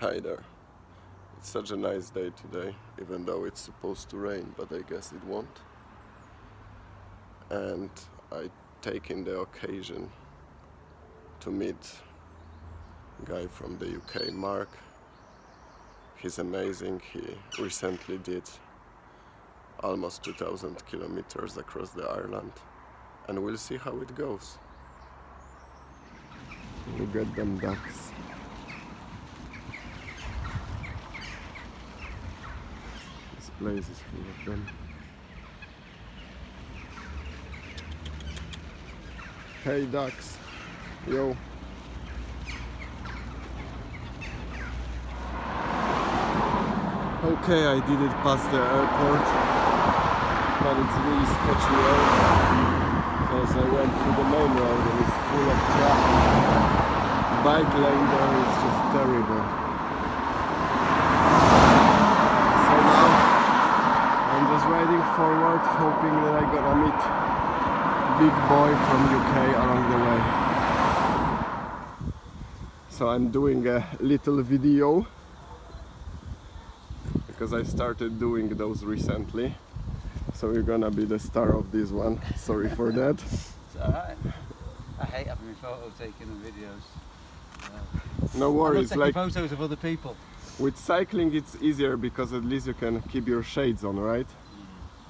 Hi there. It's such a nice day today, even though it's supposed to rain, but I guess it won't. And I taken the occasion to meet a guy from the UK, Mark. He's amazing. He recently did almost 2000 kilometers across the Ireland and we'll see how it goes. Look at them ducks. Place is full of them. Hey ducks, yo. Okay, I did it past the airport, but it's really sketchy road because I went through the main road and it's full of traffic. Bike lane there is just terrible. So now Riding forward, hoping that I'm gonna meet big boy from UK along the way. So I'm doing a little video because I started doing those recently. So you're gonna be the star of this one. Sorry for that. It's alright. I hate having my photo taken and videos. No worries. Like photos of other people. with cycling, it's easier because at least you can keep your shades on, right?